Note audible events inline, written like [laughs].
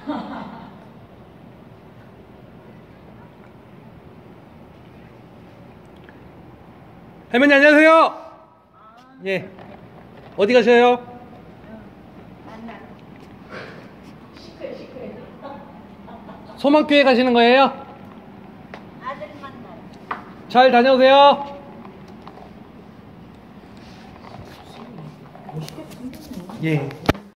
[laughs] 할머니 안녕하세요. 예. 어디 가셔요? 소망교회 가시는 거예요? 아들 만나. 잘 다녀오세요. 예. 예.